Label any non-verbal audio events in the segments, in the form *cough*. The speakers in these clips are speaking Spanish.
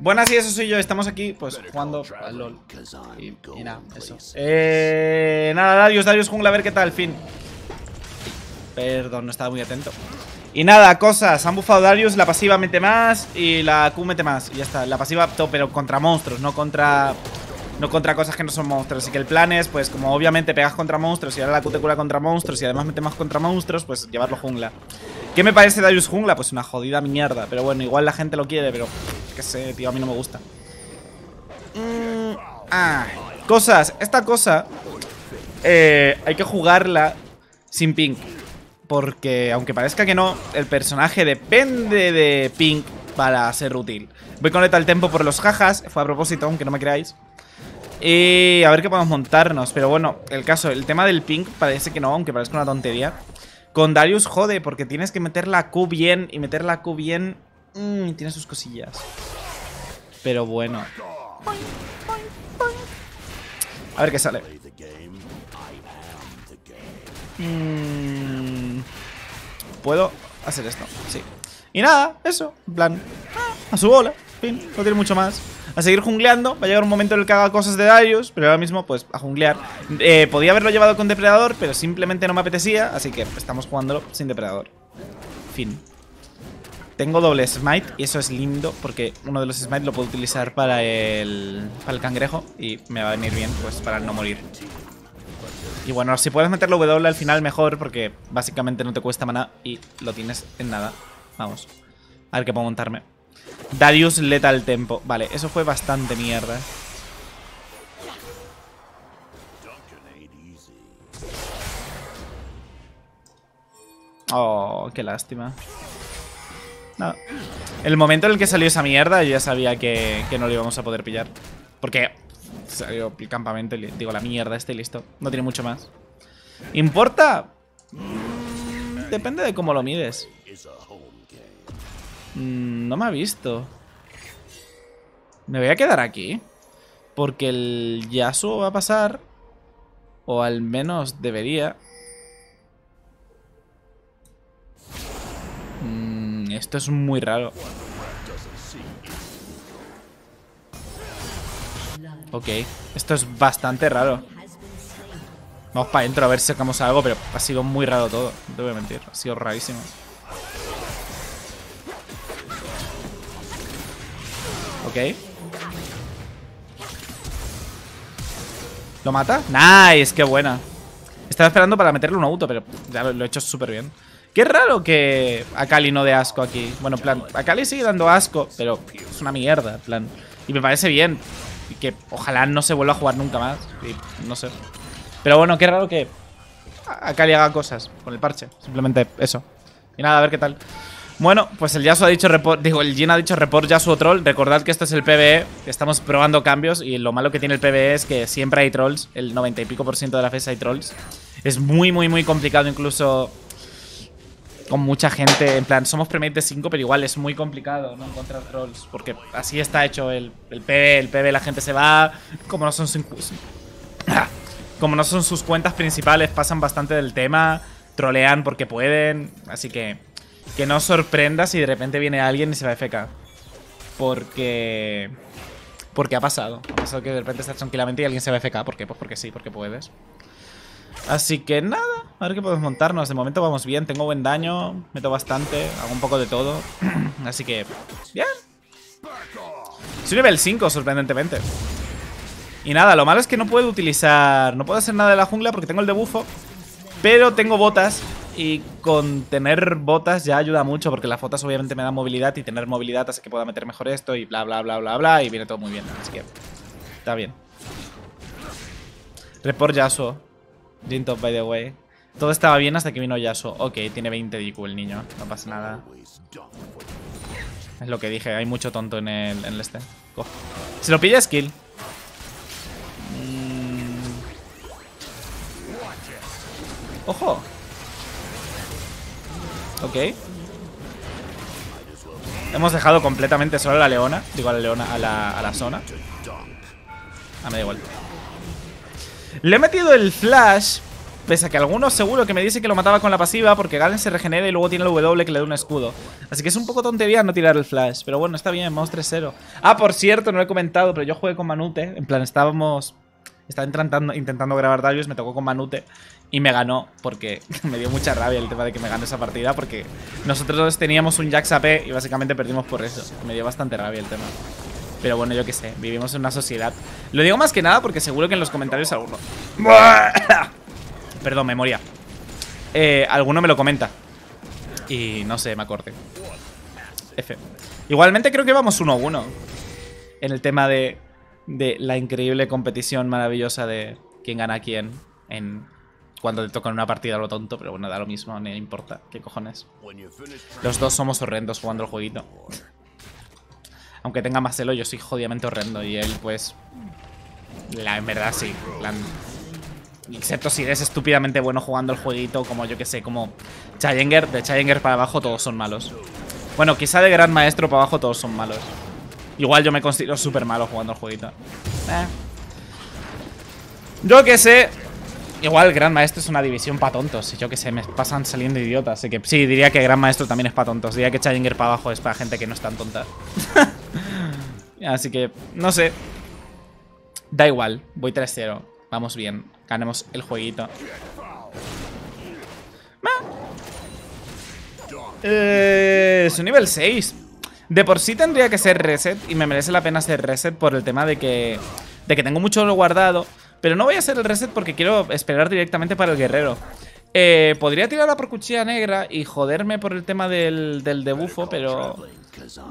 Buenas y eso soy yo, estamos aquí pues jugando al LOL. y, y nada, eso. eh, Nada, Darius, Darius Jungla, a ver qué tal, fin. Perdón, no estaba muy atento. Y nada, cosas, han bufado Darius, la pasiva mete más y la Q mete más. Y ya está, la pasiva, pero contra monstruos, no contra... No contra cosas que no son monstruos. Así que el plan es, pues como obviamente pegas contra monstruos Y ahora la Q te cura contra monstruos Y además mete más contra monstruos, pues llevarlo jungla. ¿Qué me parece Darius jungla? Pues una jodida mierda Pero bueno, igual la gente lo quiere, pero... Que sé, tío, a mí no me gusta. Mm, ah, Cosas, esta cosa eh, Hay que jugarla Sin pink Porque aunque parezca que no El personaje depende de pink Para ser útil. Voy con el tempo por los jajas Fue a propósito, aunque no me creáis. Y a ver qué podemos montarnos Pero bueno, el caso, el tema del pink Parece que no, aunque parezca una tontería. Con Darius jode, porque tienes que meter la Q bien Y meter la Q bien mmm, Tiene sus cosillas Pero bueno A ver qué sale mm, ¿Puedo hacer esto? Sí Y nada, eso, en plan A su bola, fin, no tiene mucho más a seguir jungleando. Va a llegar un momento en el que haga cosas de Darius, pero ahora mismo, pues, a junglear. Eh, podía haberlo llevado con depredador, pero simplemente no me apetecía, así que estamos jugándolo sin depredador. Fin. Tengo doble smite y eso es lindo porque uno de los smite lo puedo utilizar para el, para el cangrejo y me va a venir bien, pues, para no morir. Y bueno, si puedes meterlo W al final mejor porque básicamente no te cuesta maná y lo tienes en nada. Vamos. A ver qué puedo montarme. Darius Lethal Tempo. Vale, eso fue bastante mierda. Oh, qué lástima. El momento en el que salió esa mierda, yo ya sabía que, no lo íbamos a poder pillar. Porque salió el campamento y digo, la mierda, este listo. No tiene mucho más. ¿Importa? Depende de cómo lo mides. Mm, no me ha visto. Me voy a quedar aquí. Porque el Yasuo va a pasar. O al menos debería. Esto es muy raro. Ok, esto es bastante raro. Vamos para adentro a ver si sacamos algo, pero ha sido muy raro todo. No te voy a mentir, ha sido rarísimo. Ok. ¿Lo mata? Nice, qué buena. Estaba esperando para meterle un auto, pero ya lo, he hecho súper bien. Qué raro que a Kali no dé asco aquí. Bueno, en plan, a Kali sigue dando asco, pero es una mierda, plan. Y me parece bien. Y que ojalá no se vuelva a jugar nunca más. Y no sé. Pero bueno, qué raro que a Kali haga cosas con el parche. Simplemente eso. Y nada, a ver qué tal. Bueno, pues el Yasuo ha dicho report, digo, el Jin ha dicho report Yasuo troll. Recordad que esto es el PvE, estamos probando cambios y lo malo que tiene el PvE es que siempre hay trolls, el 90 y pico por ciento de la vez hay trolls. Es muy, muy, muy complicado incluso con mucha gente, en plan, somos premade de 5, pero igual es muy complicado no encontrar trolls, porque así está hecho el, el PvE, el PvE la gente se va, como no son *clears throat* como no son sus cuentas principales, pasan bastante del tema, trolean porque pueden, así que que no sorprenda si de repente viene alguien y se va a FK. Porque... Porque ha pasado. Ha pasado que de repente estás tranquilamente y alguien se va a FK. ¿Por qué? Pues porque sí, porque puedes. Así que nada, a ver qué podemos montarnos. De momento vamos bien, tengo buen daño, meto bastante, hago un poco de todo. *clears throat* Así que, bien. Soy nivel 5, sorprendentemente. Y nada, lo malo es que no puedo utilizar... No puedo hacer nada de la jungla porque tengo el debufo. Pero tengo botas y con tener botas ya ayuda mucho porque las botas obviamente me dan movilidad y tener movilidad hace que pueda meter mejor esto y bla bla bla bla bla y viene todo muy bien. Así que está bien. Report Yasuo. Top, by the way. Todo estaba bien hasta que vino Yasuo. Ok, tiene 20 de IQ el niño. No pasa nada. Es lo que dije. Hay mucho tonto en el, en el este. Se lo pilla skill. Mm. ¡Ojo! Ok. Hemos dejado completamente solo a la leona. Digo a la leona, a la, a la zona. Ah, me da igual. Le he metido el flash Pese a que algunos seguro que me dice que lo mataba con la pasiva Porque Galen se regenera y luego tiene el W que le da un escudo Así que es un poco tontería no tirar el flash Pero bueno, está bien, mouse 3-0 Ah, por cierto, no lo he comentado Pero yo jugué con Manute En plan, estábamos... Estaba intentando, intentando grabar Darius, me tocó con Manute y me ganó porque *laughs* me dio mucha rabia el tema de que me ganó esa partida porque nosotros teníamos un Jax AP y básicamente perdimos por eso. Me dio bastante rabia el tema. Pero bueno, yo qué sé, vivimos en una sociedad. Lo digo más que nada porque seguro que en los comentarios alguno... *coughs* Perdón, memoria. Eh, alguno me lo comenta. Y no sé, me acorde. F. Igualmente creo que vamos 1-1. En el tema de, de la increíble competición maravillosa de quién gana a quién en cuando te tocan una partida lo tonto, pero bueno, da lo mismo, no importa. ¿Qué cojones? Los dos somos horrendos jugando el jueguito. Aunque tenga más celo, yo soy jodidamente horrendo. Y él, pues... La, en verdad, sí. excepto si eres estúpidamente bueno jugando el jueguito, como yo que sé, como Challenger. De Challenger para abajo todos son malos. Bueno, quizá de Gran Maestro para abajo todos son malos. Igual yo me considero súper malo jugando el jueguito. Eh. Yo que sé, Igual Gran Maestro es una división para tontos. Yo que sé, me pasan saliendo idiotas. Así que sí, diría que Gran Maestro también es para tontos. Diría que Challenger para abajo es para gente que no es tan tonta. *laughs* Así que, no sé. Da igual, voy 3-0. Vamos bien. Ganemos el jueguito. Eh, es nivel 6. De por sí tendría que ser reset. Y me merece la pena ser reset por el tema de que, de que tengo mucho guardado. Pero no voy a hacer el reset porque quiero esperar directamente para el guerrero. Eh, podría tirarla por cuchilla negra y joderme por el tema del, del debufo, pero...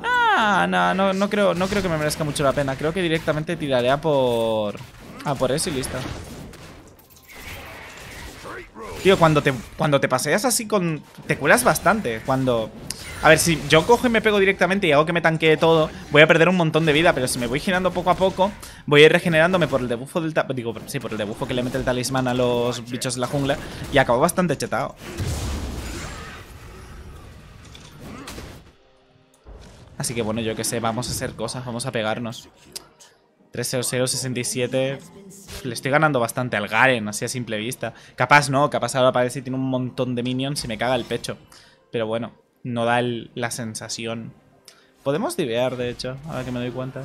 Ah, no, no, no, creo, no creo que me merezca mucho la pena. Creo que directamente tiraré a por... A por eso y listo. Tío, cuando te, cuando te paseas así con... Te curas bastante. Cuando... A ver, si yo cojo y me pego directamente y hago que me tanquee todo, voy a perder un montón de vida, pero si me voy girando poco a poco, voy a ir regenerándome por el debufo del... Digo, sí, por el debufo que le mete el talismán a los bichos de la jungla y acabo bastante chetado. Así que bueno, yo que sé, vamos a hacer cosas, vamos a pegarnos. 3-0-0-67 Le estoy ganando bastante al Garen, así a simple vista Capaz no, capaz ahora parece que tiene un montón de minions y me caga el pecho Pero bueno no da la sensación. Podemos divear, de hecho, ahora que me doy cuenta.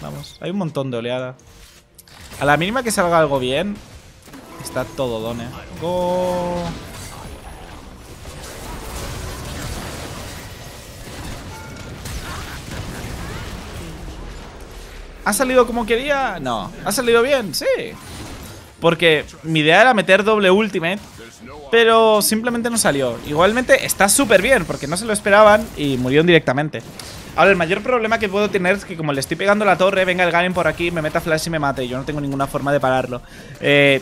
Vamos, hay un montón de oleada. A la mínima que salga algo bien, está todo done. Go. ¿Ha salido como quería? No. ¿Ha salido bien? Sí. Porque mi idea era meter doble ultimate pero simplemente no salió. Igualmente está súper bien, porque no se lo esperaban y murieron directamente. Ahora, el mayor problema que puedo tener es que como le estoy pegando la torre, venga el Garen por aquí, me meta flash y me mate. Yo no tengo ninguna forma de pararlo. Eh,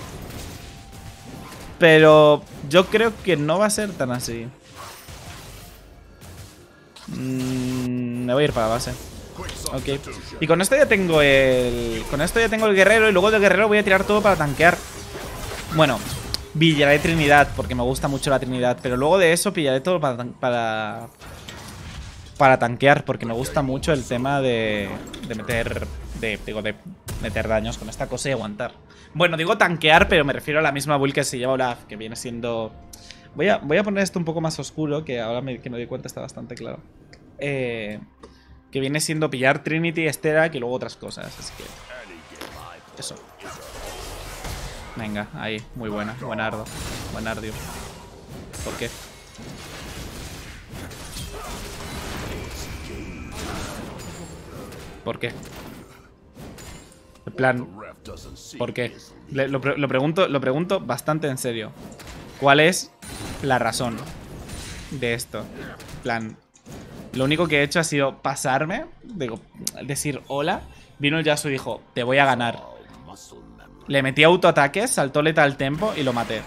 pero yo creo que no va a ser tan así. Mm, me voy a ir para la base. Ok. Y con esto ya tengo el... Con esto ya tengo el guerrero y luego del guerrero voy a tirar todo para tanquear. Bueno, Pillaré Trinidad, porque me gusta mucho la Trinidad. Pero luego de eso pillaré todo para, para, para tanquear, porque me gusta mucho el tema de, de meter... De, digo, de meter daños con esta cosa y aguantar. Bueno, digo tanquear, pero me refiero a la misma build que se lleva Olaf, que viene siendo... Voy a, voy a poner esto un poco más oscuro, que ahora que me doy cuenta está bastante claro. Eh, que viene siendo pillar Trinity, Estera y luego otras cosas. Así que... Eso. Venga, ahí, muy buena, buenardo, buenardio. ¿Por qué? ¿Por qué? En plan, ¿por qué? lo, pregunto, lo pregunto bastante en serio. ¿Cuál es la razón de esto? Plan, lo único que he hecho ha sido pasarme, digo, decir hola. Vino el Yasuo y dijo, te voy a ganar. Le metí autoataques, saltó letal tempo y lo maté.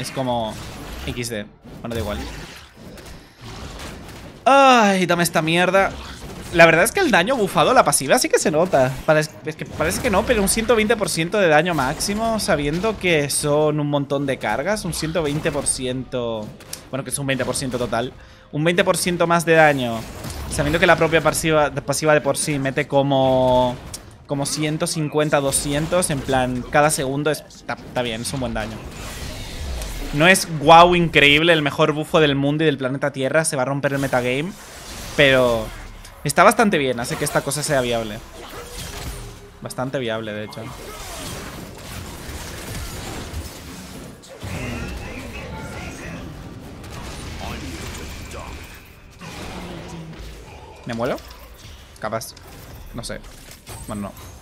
Es como XD. Bueno, da igual. Ay, dame esta mierda. La verdad es que el daño bufado, la pasiva, sí que se nota. Parece, que, parece que no, pero un 120% de daño máximo, sabiendo que son un montón de cargas. Un 120%... Bueno, que es un 20% total. Un 20% más de daño, sabiendo que la propia pasiva, de por sí mete como como 150, 200, en plan, cada segundo está, está bien, es un buen daño. No es wow increíble, el mejor bufo del mundo y del planeta Tierra, se va a romper el metagame, pero está bastante bien, hace que esta cosa sea viable. Bastante viable, de hecho. ¿Me muero? Capaz. No sé. Bueno, no.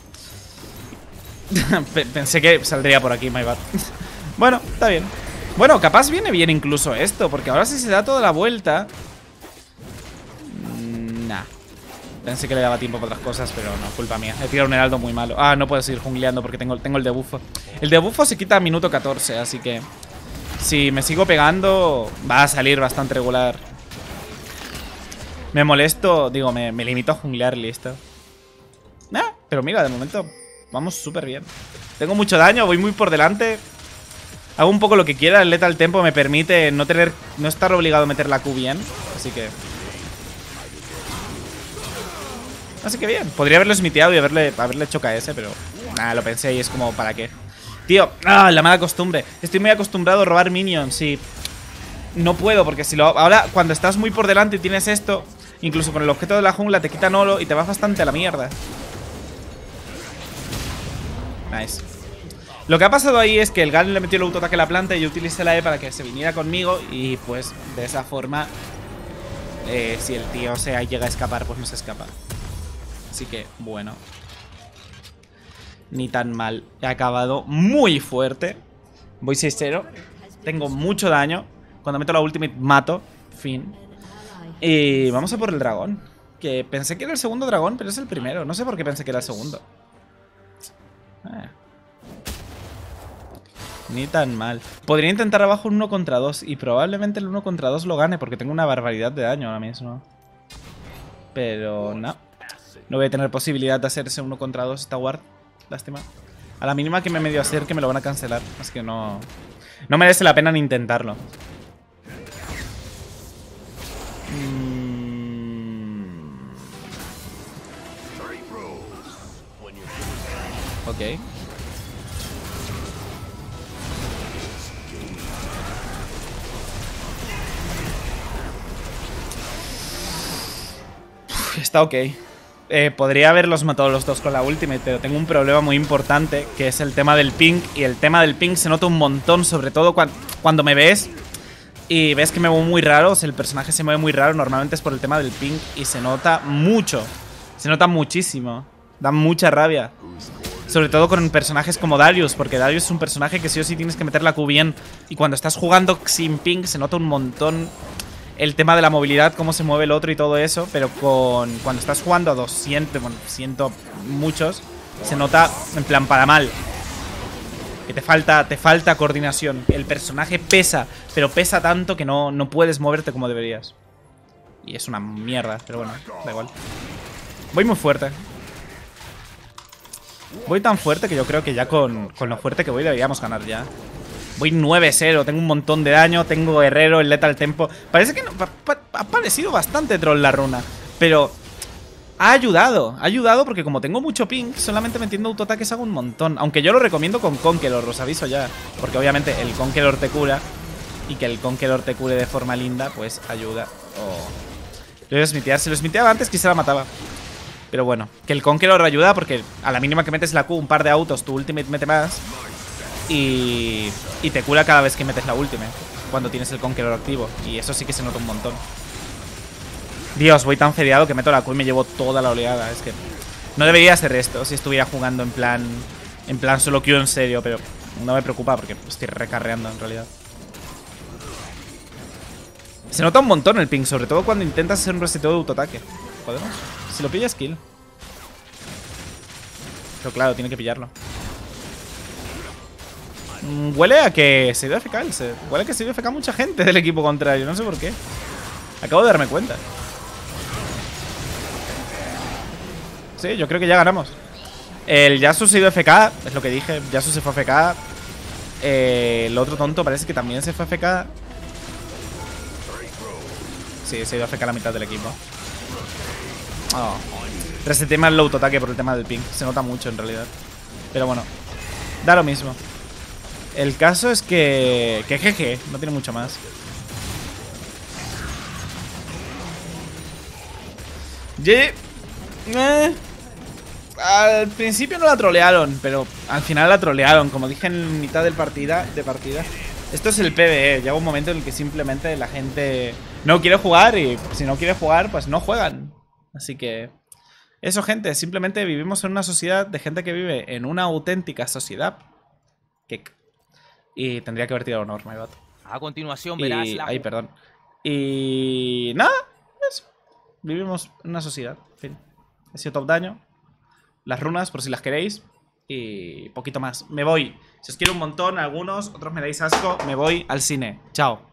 *laughs* Pensé que saldría por aquí, my bad. *laughs* bueno, está bien. Bueno, capaz viene bien incluso esto, porque ahora si se da toda la vuelta... Mm, nah. Pensé que le daba tiempo para otras cosas, pero no, culpa mía. He tirado un heraldo muy malo. Ah, no puedo seguir jungleando porque tengo, tengo el debuffo. El debuffo se quita a minuto 14, así que... Si me sigo pegando, va a salir bastante regular. Me molesto, digo, me, limito a junglear, listo. Ah, pero mira, de momento vamos súper bien. Tengo mucho daño, voy muy por delante. Hago un poco lo que quiera, el Lethal Tempo me permite no tener no estar obligado a meter la Q bien. Así que... Así que bien, podría haberlo smiteado y haberle, haberle hecho KS, pero... Nada, lo pensé y es como, ¿para qué? Tío, ah, la mala costumbre. Estoy muy acostumbrado a robar minions y... No puedo, porque si lo... Ahora, cuando estás muy por delante y tienes esto... Incluso con el objeto de la jungla te quitan oro y te vas bastante a la mierda. Nice. Lo que ha pasado ahí es que el Garen le metió el autoataque a la planta y yo utilicé la E para que se viniera conmigo y pues de esa forma eh, si el tío se llega a escapar pues no se escapa. Así que bueno. Ni tan mal. He acabado muy fuerte. Voy 6-0. Tengo mucho daño. Cuando meto la ultimate mato. Fin. Y vamos a por el dragón. Que pensé que era el segundo dragón, pero es el primero. No sé por qué pensé que era el segundo. Eh. Ni tan mal. Podría intentar abajo un 1 contra 2 y probablemente el 1 contra 2 lo gane porque tengo una barbaridad de daño ahora mismo. Pero no. No voy a tener posibilidad de hacer ese 1 contra 2 esta ward. Lástima. A la mínima que me medio que me lo van a cancelar. Así que no... No merece la pena ni intentarlo. Ok. Está ok. Eh, podría haberlos matado los dos con la ultimate, pero tengo un problema muy importante, que es el tema del ping. Y el tema del ping se nota un montón, sobre todo cuando, me ves y ves que me muevo muy raro, o sea, el personaje se mueve muy raro, normalmente es por el tema del ping y se nota mucho. Se nota muchísimo. Da mucha rabia. Sobre todo con personajes como Darius, porque Darius es un personaje que sí o sí tienes que meter la Q bien. Y cuando estás jugando sin ping se nota un montón el tema de la movilidad, cómo se mueve el otro y todo eso, pero con cuando estás jugando a 200, bueno, siento muchos, se nota en plan para mal. Que te falta, te falta coordinación. El personaje pesa, pero pesa tanto que no, no puedes moverte como deberías. Y es una mierda, pero bueno, da igual. Voy muy fuerte. Voy tan fuerte que yo creo que ya con, con lo fuerte que voy deberíamos ganar ya. Voy 9-0, tengo un montón de daño, tengo herrero, el letal tempo. Parece que ha parecido bastante troll la runa, pero ha ayudado, ha ayudado porque como tengo mucho ping, solamente metiendo autoataques hago un montón. Aunque yo lo recomiendo con Conqueror, os aviso ya, porque obviamente el Conqueror te cura y que el Conqueror te cure de forma linda, pues ayuda. Oh. Lo voy a smitear, si lo smiteaba antes quizá la mataba. Pero bueno, que el Conqueror ayuda porque a la mínima que metes la Q, un par de autos, tu ultimate mete más. Y, y te cura cada vez que metes la última Cuando tienes el Conqueror activo Y eso sí que se nota un montón Dios, voy tan feriado que meto la Q y me llevo toda la oleada Es que no debería ser esto si estuviera jugando en plan En plan solo Q en serio Pero no me preocupa porque estoy recarreando en realidad Se nota un montón el ping Sobre todo cuando intentas hacer un reseteo de autoataque ¿Podemos? Si lo pillas, kill Pero claro, tiene que pillarlo Mm, huele a que se dio FK el. Huele a que se dio FK mucha gente del equipo contrario. No sé por qué. Acabo de darme cuenta. Sí, yo creo que ya ganamos. El Yasu se dio FK, es lo que dije. Yasu se fue FK. Eh, el otro tonto parece que también se fue FK. Sí, se dio FK la mitad del equipo. Oh. Reseté más el autoataque por el tema del ping. Se nota mucho en realidad. Pero bueno, da lo mismo. El caso es que... Que jeje, no tiene mucho más. Ye... Eh, al principio no la trolearon, pero al final la trolearon. Como dije en mitad del partida, de partida. Esto es el PvE. Llega un momento en el que simplemente la gente no quiere jugar y si no quiere jugar, pues no juegan. Así que... Eso, gente. Simplemente vivimos en una sociedad de gente que vive en una auténtica sociedad. Que... Y tendría que haber tirado norma, vato. A continuación verás Y... la... Ay, perdón. Y... Nada. Eso. Vivimos en una sociedad. En fin. He sido top daño. Las runas, por si las queréis. Y poquito más. Me voy. Si os quiero un montón, algunos, otros me dais asco, me voy al cine. Chao.